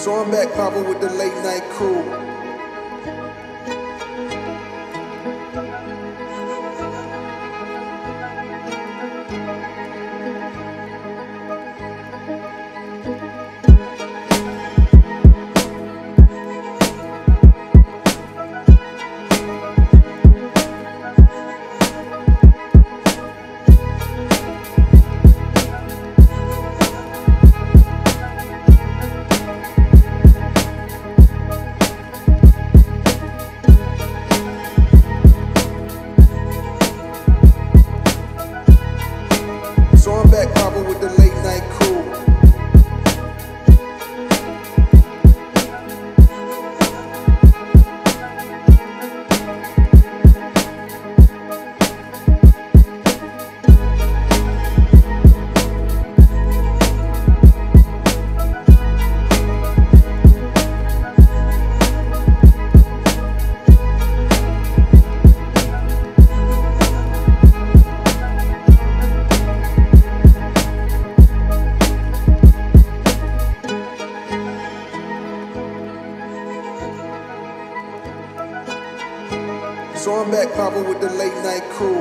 So I'm back popping with the late night crew. So I'm back popping with the late night crew.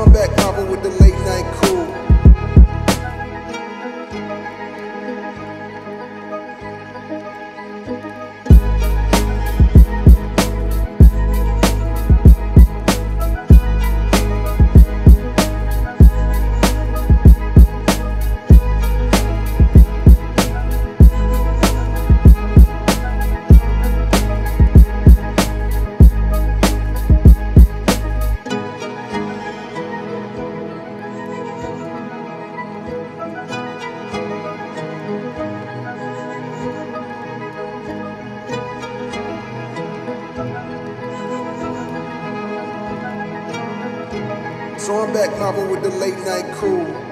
I'm back popping with the late night crew. So I'm back popping with the late night crew.